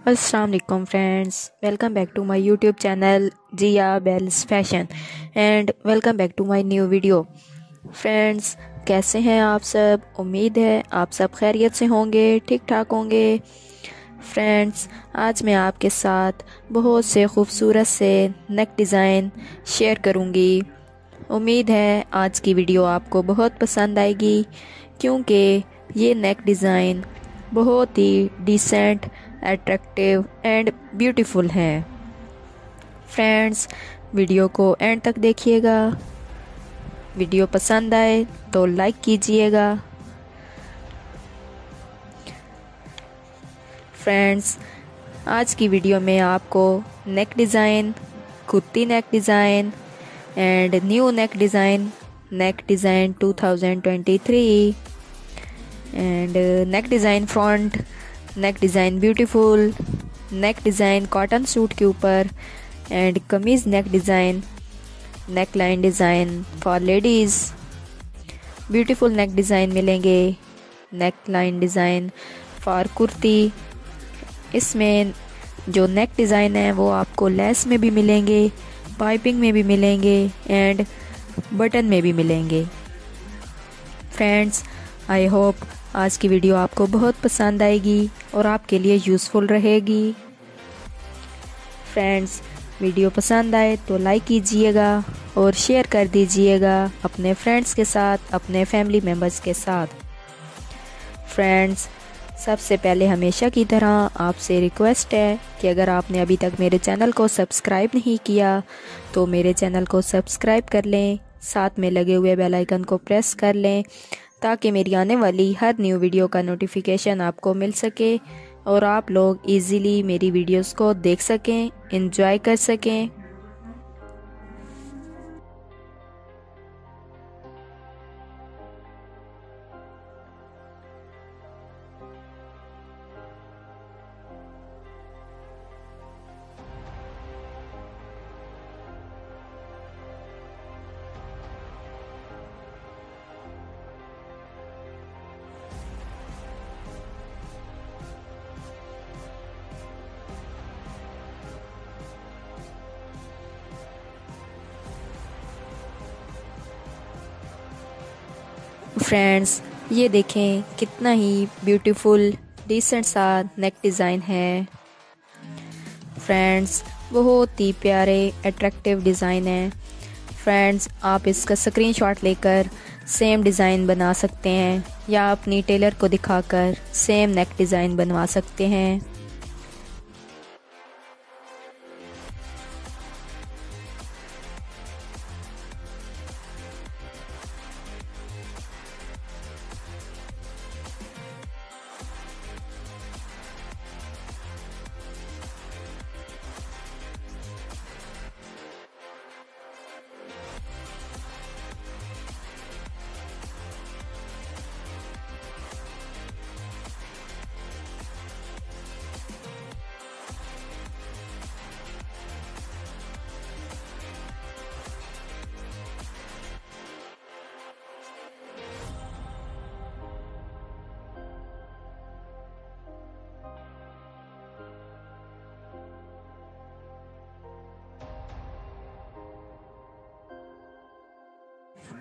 Assalamualaikum friends welcome back to my YouTube channel Jiya bells fashion and welcome back to my new video friends कैसे हैं आप सब? उम्मीद है आप सब खैरियत से होंगे ठीक ठाक होंगे। फ्रेंड्स आज मैं आपके साथ बहुत से खूबसूरत से नेक डिज़ाइन शेयर करूँगी। उम्मीद है आज की वीडियो आपको बहुत पसंद आएगी, क्योंकि ये नेक डिज़ाइन बहुत ही डिसेंट अट्रैक्टिव एंड ब्यूटीफुल है। फ्रेंड्स वीडियो को एंड तक देखिएगा। वीडियो पसंद आए तो लाइक कीजिएगा। फ्रेंड्स आज की वीडियो में आपको neck design kurti neck design and new neck design neck design 2023 and neck design front neck design beautiful neck design cotton suit के ऊपर and kameez neck design neck line design for ladies beautiful neck design मिलेंगे neck line design for kurti. इसमें जो नेक design है वो आपको less में भी मिलेंगे पाइपिंग में भी मिलेंगे एंड बटन में भी मिलेंगे. फ्रेंड्स आई होप आज की वीडियो आपको बहुत पसंद आएगी और आपके लिए यूज़फुल रहेगी। फ्रेंड्स वीडियो पसंद आए तो लाइक कीजिएगा और शेयर कर दीजिएगा अपने फ्रेंड्स के साथ, अपने फैमिली मेंबर्स के साथ। फ्रेंड्स सबसे पहले हमेशा की तरह आपसे रिक्वेस्ट है कि अगर आपने अभी तक मेरे चैनल को सब्सक्राइब नहीं किया तो मेरे चैनल को सब्सक्राइब कर लें, साथ में लगे हुए बेल आइकन को प्रेस कर लें ताकि मेरी आने वाली हर न्यू वीडियो का नोटिफिकेशन आपको मिल सके और आप लोग इजीली मेरी वीडियोस को देख सकें एंजॉय कर सकें। फ्रेंड्स ये देखें कितना ही ब्यूटीफुल डिसेंट सा नेक डिज़ाइन है। फ्रेंड्स बहुत ही प्यारे अट्रैक्टिव डिज़ाइन है। फ्रेंड्स आप इसका स्क्रीनशॉट लेकर सेम डिज़ाइन बना सकते हैं, या अपनी टेलर को दिखाकर सेम नेक डिज़ाइन बनवा सकते हैं।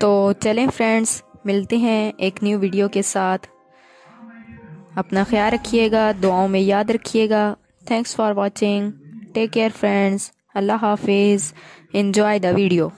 तो चलें फ्रेंड्स मिलते हैं एक न्यू वीडियो के साथ। अपना ख्याल रखिएगा, दुआओं में याद रखिएगा। Thanks for watching take care friends अल्लाह हाफिज़. Enjoy the video